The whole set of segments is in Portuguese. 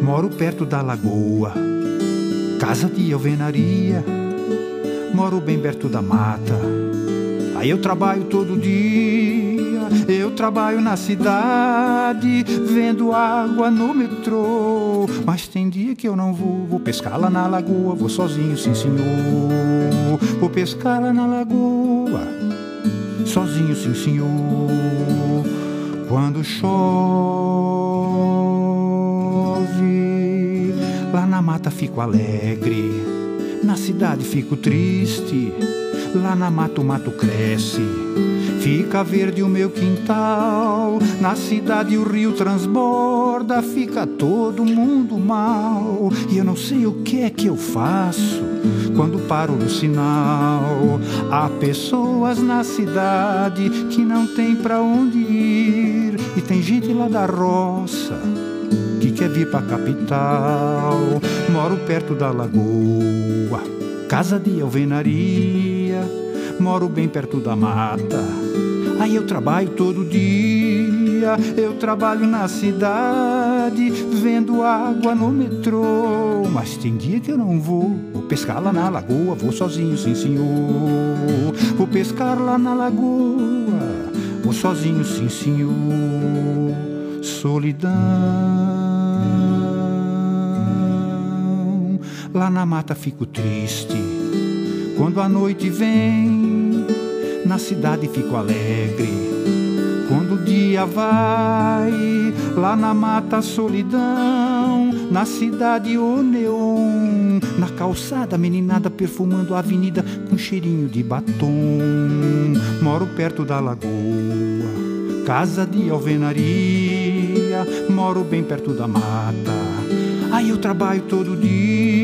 Moro perto da lagoa, casa de alvenaria. Moro bem perto da mata. Aí eu trabalho todo dia. Eu trabalho na cidade, vendo água no metrô. Mas tem dia que eu não vou. Vou pescar lá na lagoa, vou sozinho, sim senhor. Vou pescar lá na lagoa, sozinho, sim senhor. Quando chove, lá na mata fico alegre, na cidade fico triste. Lá na mata o mato cresce, fica verde o meu quintal. Na cidade o rio transborda, fica todo mundo mal. E eu não sei o que é que eu faço quando paro no sinal. Há pessoas na cidade que não tem pra onde ir, e tem gente lá da roça que quer vir pra capital. Moro perto da lagoa, casa de alvenaria. Moro bem perto da mata. Aí eu trabalho todo dia. Eu trabalho na cidade, vendo água no metrô. Mas tem dia que eu não vou. Vou pescar lá na lagoa, vou sozinho, sim senhor. Vou pescar lá na lagoa, vou sozinho, sim senhor. Solidão. Lá na mata fico triste. Quando a noite vem, na cidade fico alegre. Quando o dia vai, lá na mata a solidão, na cidade o neon, na calçada meninada perfumando a avenida com cheirinho de batom. Moro perto da lagoa, casa de alvenaria, moro bem perto da mata. Aí eu trabalho todo dia,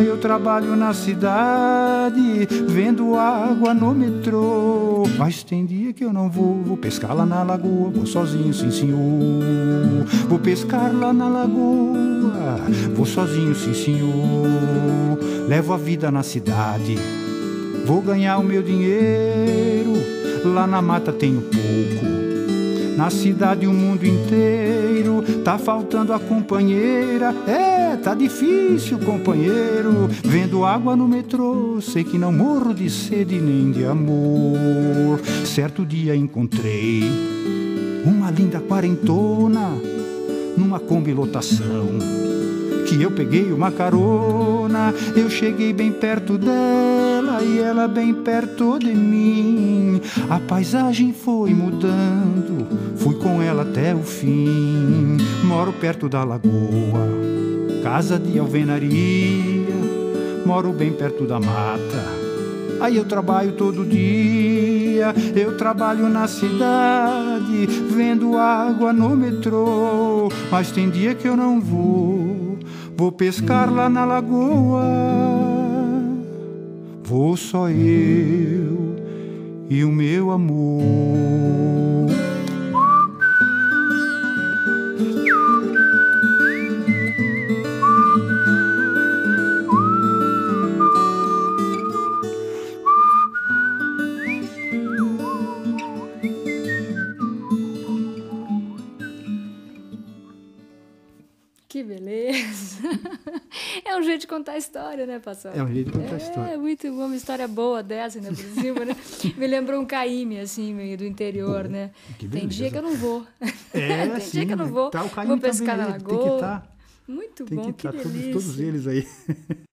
eu trabalho na cidade, vendo água no metrô. Mas tem dia que eu não vou, vou pescar lá na lagoa, vou sozinho, sim senhor. Vou pescar lá na lagoa, vou sozinho, sim senhor. Levo a vida na cidade, vou ganhar o meu dinheiro. Lá na mata tenho pouco. Na cidade o mundo inteiro tá faltando a companheira. É, tá difícil, companheiro. Vendo água no metrô, sei que não morro de sede nem de amor. Certo dia encontrei uma linda quarentona numa Kombi lotação. Que eu peguei uma carona, eu cheguei bem perto dela e ela bem perto de mim. A paisagem foi mudando, fui com ela até o fim. Moro perto da lagoa, casa de alvenaria, moro bem perto da mata. Aí eu trabalho todo dia, eu trabalho na cidade, vendo água no metrô. Mas tem dia que eu não vou, vou pescar lá na lagoa. Vou só eu e o meu amor. Que beleza! É um jeito de contar a história, né, Passão? É um jeito de contar a É, história. muito bom, uma história boa dessa, ainda por cima, né? Me lembrou um Caíme, assim, meio do interior, né? Tem dia que eu não vou. É, Tem sim, dia que eu não vou. Tá o Caíme vou pescar também na aí, Tem que lagoa. estar. Muito Tem bom, que que estar todos, delícia. todos eles aí.